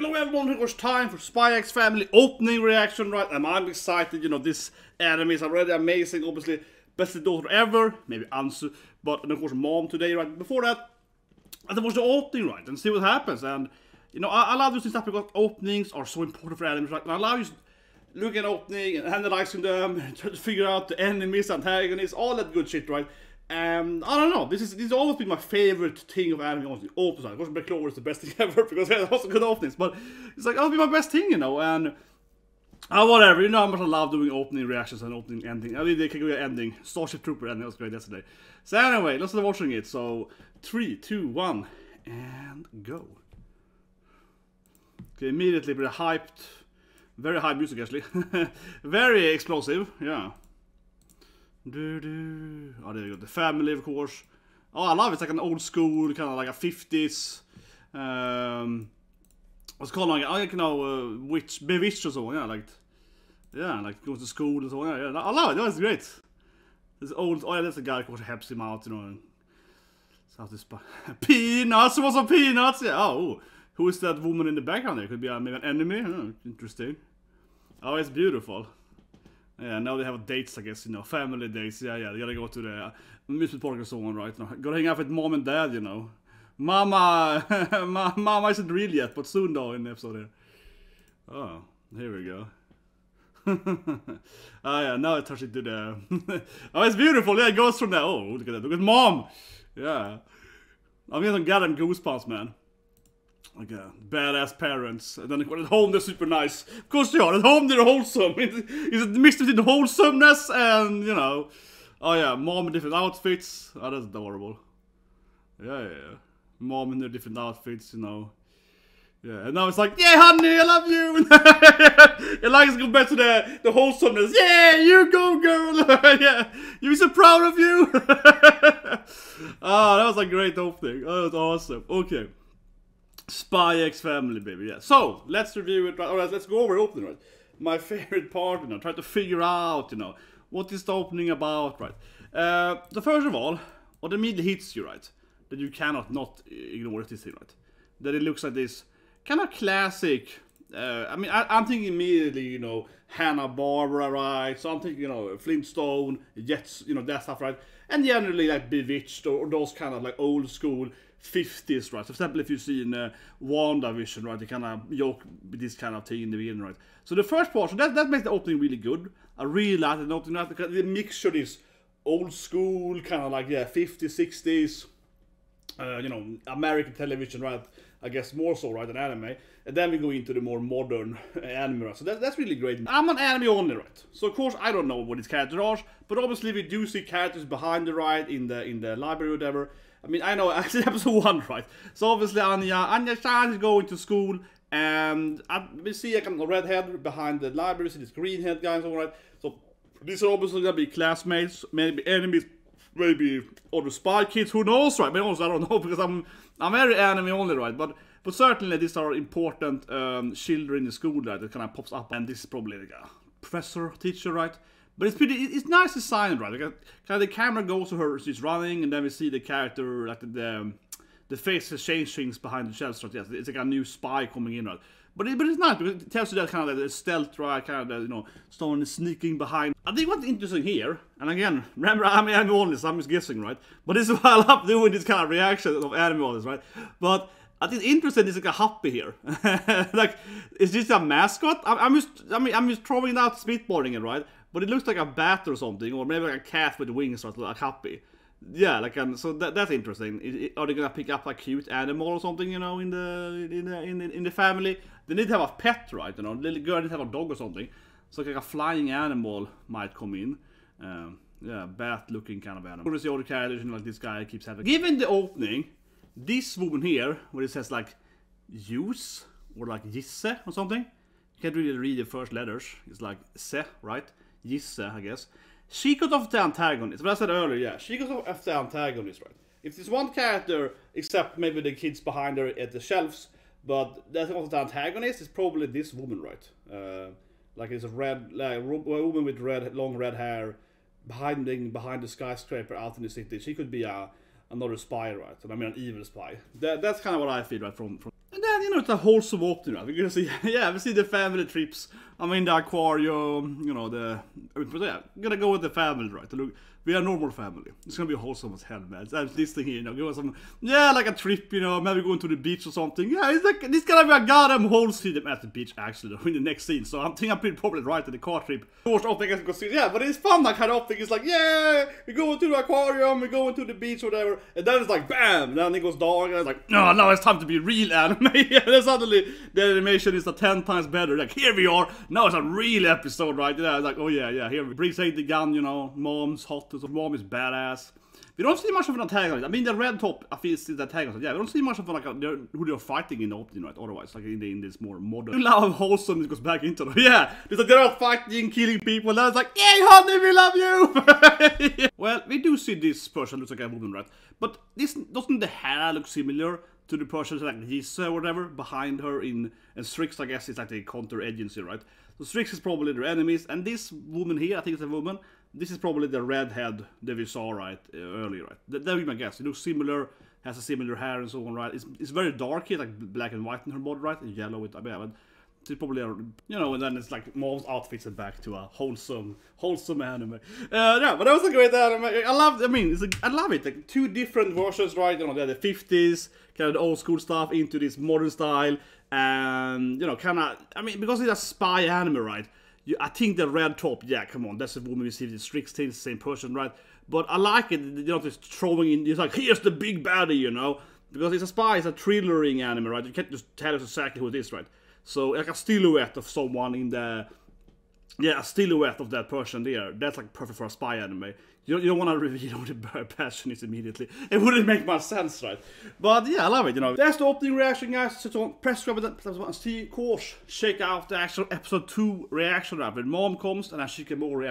hello everyone, it was time for Spy X Family opening reaction, right? And I'm excited, you know, this anime is already amazing, obviously, best daughter ever, maybe Ansu, but and of course mom today, right? Before that, it was the opening, right? And see what happens, and, you know, I, I love this stuff because openings are so important for animes, right? And I love just looking at opening and analyzing them, to figure out the enemies, antagonists, all that good shit, right? Um, I don't know. This is this has always been my favorite thing of anime. Honestly, open side. Of course, Black Clover is the best thing ever because it has good openings. But it's like that'll be my best thing, you know. And uh, whatever. You know how much I love doing opening reactions and opening ending. I mean, they can go ending. Starship Trooper ending was great yesterday. So anyway, let's start watching it. So three, two, one, and go. Okay, immediately pretty hyped. Very high music actually. Very explosive. Yeah. Do, do. There you go. The family, of course. Oh, I love it. It's like an old school, kind of like a 50s. Um, what's called? Like, I can know, uh, witch, bewitched or so. Yeah, like, yeah, like goes to school and so on. Yeah, yeah. I love it. That's great. This old, oh yeah, that's the guy who helps him out, you know. So this peanuts. What's some peanuts? Yeah. Oh, who is that woman in the background there? Could be uh, maybe an enemy. Oh, interesting. Oh, it's beautiful. Yeah, now they have dates, I guess, you know, family dates. Yeah, yeah, they gotta go to the uh, amusement park and so on, right? Gotta hang out with mom and dad, you know. Mama, mama isn't real yet, but soon though in the episode here. Oh, here we go. oh yeah, now it into the... oh, it's beautiful! Yeah, it goes from there. Oh, look at that. Look at mom! Yeah. I'm getting goddamn goosebumps, man. Like uh, badass parents, and then at home they're super nice. Of course they are. At home they're wholesome. It's, a mix between wholesomeness and you know, oh yeah, mom in different outfits. Oh, that's adorable. Yeah, yeah, yeah. Mom in their different outfits, you know. Yeah, and now it's like, yeah, honey, I love you. it likes to go back to the the wholesomeness. Yeah, you go, girl. yeah, you're so proud of you. oh, that was a great opening. Oh, that was awesome. Okay. Spy X Family, baby. Yeah. So let's review it. All right, let's go over opening. Right. My favorite part, you know, try to figure out, you know, what is the opening about, right? Uh, so first of all, what immediately hits you, right, that you cannot not ignore this thing, right? That it looks like this kind of classic. Uh, I mean, I, am thinking immediately, you know, Hanna Barbera, right? So I'm thinking, you know, Flintstone, Jets, you know, that stuff, right? And generally like Bewitched or, or those kind of like old school 50s, right? So For example, if you've seen uh, WandaVision, right, they kind of with this kind of thing in the beginning, right? So the first part, so that, that makes the opening really good. I really like the opening, because the mixture is old school, kind of like, yeah, 50s, 60s, uh, you know, American television, right? I guess more so, right, than anime. And then we go into the more modern eh, anime, right? So that, that's really great. I'm an anime only, right? So of course I don't know what its characters are, but obviously we do see characters behind the ride in the in the library, or whatever. I mean, I know, actually episode 1, right? So obviously Anya, Anya Chan is going to school, and we see a kind of redhead behind the library, see this greenhead guy and so on, right? So these are obviously gonna be classmates, maybe enemies, maybe other spy kids, who knows, right? But also, I don't know, because I'm, I'm very anime only, right? But but certainly these are important um, children in the school, right? That kind of pops up, and this is probably like a professor, teacher, right? But it's pretty, it's nice design, right? Like, kind of the camera goes to her, she's running, and then we see the character, like the, the, the faces change things behind the shelves, right? Yes, it's like a new spy coming in, right? But, it, but it's nice because it tells you that kind of the stealth, right? Kind of, you know, someone is sneaking behind. I think what's interesting here, and again, remember, I I'm only, so I'm just guessing, right? But this is why I love doing this kind of reaction of anime on right? But I think interesting is like a happy here. like, is this a mascot? I'm, I'm, just, I mean, I'm just throwing out spitballing it, right? But it looks like a bat or something, or maybe like a cat with wings or like happy. Yeah, like um, so that, that's interesting. Are they gonna pick up a cute animal or something, you know, in the in the in the, in the family? They need to have a pet, right? You know, little girl needs to have a dog or something. So like a flying animal might come in. Um, yeah, bat-looking kind of animal. Or the characters, you know, like this guy keeps having. Given the opening, this woman here, where it says like use or like Gisse or something, you can't really read the first letters. It's like se, right? gissa, I guess. She got off the antagonist. But I said earlier, yeah, she got off the antagonist, right? If there's one character, except maybe the kids behind her at the shelves, but that's also the antagonist, is probably this woman, right? Uh, like it's a red, like a woman with red, long red hair, hiding behind the skyscraper out in the city. She could be a another spy, right? And I mean an evil spy. That, that's kind of what I feel, right? From from. And then you know, it's a wholesome opening. Right? We're gonna see, yeah, we see the family trips. I'm in the aquarium, you know, the, but yeah, gonna go with the family, right? Look, we are normal family. It's gonna be wholesome as hell, man. I'm here, you know, go some, yeah, like a trip, you know, maybe going to the beach or something. Yeah, it's like, this gonna be a goddamn whole scene at the beach, actually, though, in the next scene. So I'm thinking I'm pretty probably right in the car trip. Of course, I think see, yeah, but it's fun, that kind of thing. It's like, yeah, we're going to the aquarium, we're going to the beach, whatever. And then it's like, bam, then it goes dark, and it's like, no, now it's time to be real anime. and then suddenly, the animation is a 10 times better. Like, here we are, now it's a real episode, right? Yeah, it's like, oh yeah, yeah, here, Briggs the gun, you know, mom's hot, so mom is badass. We don't see much of an antagonist. I mean, the red top, I feel, is the antagonist. Yeah, we don't see much of like a, who they're fighting in the opening, right? Otherwise, like in, the, in this more modern. Now how wholesome it goes back into them. Yeah, it's like they're all fighting, killing people, and it's like, yay, honey, we love you! well, we do see this person looks like a woman, right? But this doesn't the hair look similar to the person like Gisa or whatever behind her in and Strix I guess is like the counter agency, right? So Strix is probably their enemies, and this woman here, I think it's a woman, this is probably the redhead that we saw right uh, earlier, right? That, that would be my guess. It looks similar, has a similar hair and so on, right? It's, it's very dark here, like black and white in her body, right? And yellow with, I mean, probably, you know, and then it's like Mom's outfits it back to a wholesome, wholesome anime. Uh, yeah, but that was a great anime. I love, I mean, it's I love it. Like two different versions, right? You know, they're the 50s, kind of the old school stuff into this modern style, and you know, kind of, I mean, because it's a spy anime, right? You, I think the red top, yeah, come on, that's the woman we see the strict the same person, right? But I like it, you know, just throwing in, it's like, here's the big baddie, you know? Because it's a spy, it's a thrillering anime, right? You can't just tell us exactly who it is, right? So, like a silhouette of someone in the, yeah, a silhouette of that person there, that's like perfect for a spy anime. You don't, you don't want to reveal who the passion is immediately. It wouldn't make much sense, right? But yeah, I love it, you know. That's the opening reaction, guys. So don't press subscribe button, and see, of course, check out the actual episode 2 reaction of When mom comes and I should get more reaction.